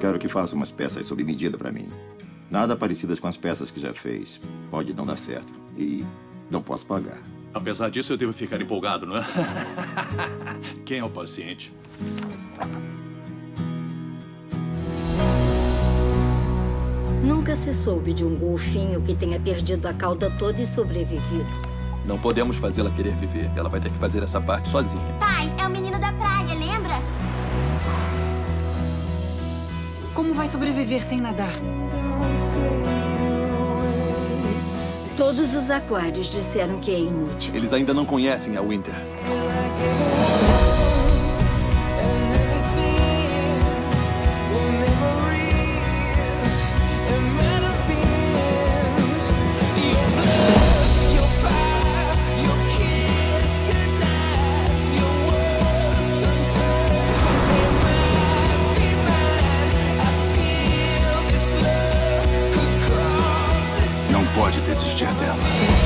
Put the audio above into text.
Quero que faça umas peças sob medida para mim. Nada parecidas com as peças que já fez. Pode não dar certo. E não posso pagar. Apesar disso, eu devo ficar empolgado, não é? Quem é o paciente? Nunca se soube de um golfinho que tenha perdido a cauda toda e sobrevivido. Não podemos fazê-la querer viver. Ela vai ter que fazer essa parte sozinha. Pai, Como vai sobreviver sem nadar? Todos os aquários disseram que é inútil. Eles ainda não conhecem a Winter. pode desistir dela.